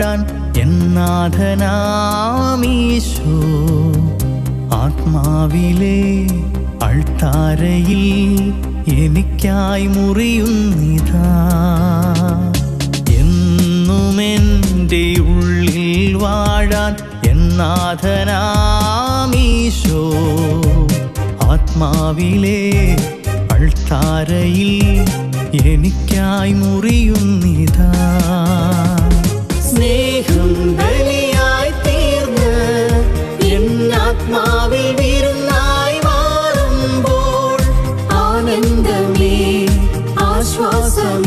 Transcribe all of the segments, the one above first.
നാഥനാമീശോ. ആത്മാവിലെ അൾത്താരയിൽ എനിക്കായി മുറിയുന്നിതാ. എന്നുമെന്റെ ഉള്ളിൽ വാഴാൻ എന്നാഥനാമീശോ ആത്മാവിലെ അൾത്താരയിൽ എനിക്കായി മുറിയുന്നിതാ.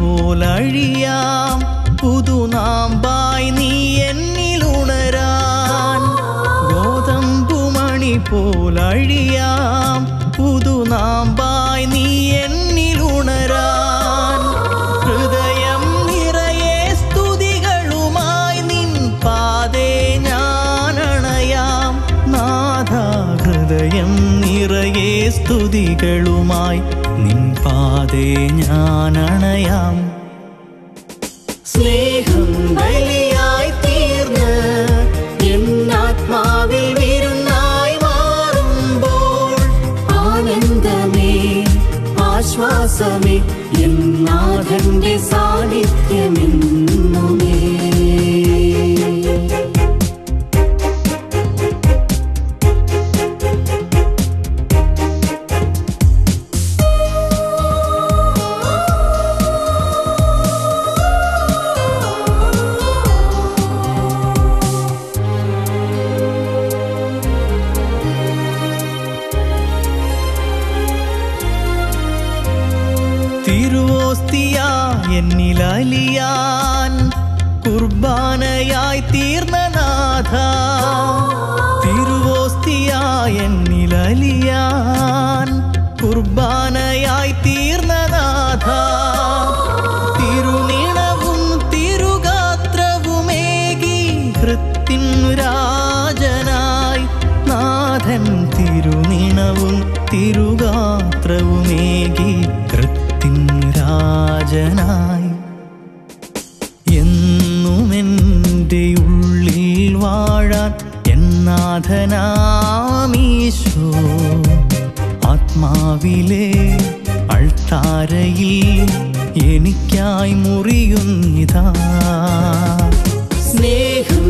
പോലഴിയാം. പുതുനാമ്പായി നീ എന്നിലുണരാൻ ഗോതമ്പുമണി പോലഴിയാം. പുതുനാമ്പായി നീ എന്നിലുണരാൻ ഹൃദയം നിറയെ സ്തുതികളുമായി നിൻ പാതേ ഞാനണയാം നാഥ ഹൃദയം നിറയെ സ്തുതികളുമായി നിൻ പാതേ അണയാം സ്നേഹം ബലിയായി തീർന്ന് എന്നാത്മാവിൽ വിരുന്നായി മാറുമ്പോൾ ആനന്ദമേ ആശ്വാസമേ എന്നാഥന്റെ സാന്നിധ്യമെന്നുമേ. തിരുവോസ്തിയ എന്നിലലിയാൻ കുർബാനയായി തീർന്ന നാഥ. എന്നിലലിയാൻ കുർബാനയായി തീർന്ന നാഥ. തിരുഗാത്രവുമേകി രാജനായി. നാഥൻ തിരുനിണവും തിരുഗാത്രവുമേകി രാജനായി എന്നുമെന്റെ ഉള്ളിൽ വാഴാൻ എന്നാഥനാമീശോ ആത്മാവിലെ അൾത്താരയിൽ എനിക്കായി മുറിയുന്നിതാ. സ്നേഹം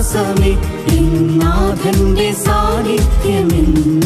ആശ്വാസമേ ഇന്നാഥന്റെ സാന്നിധ്യമെന്നുമേ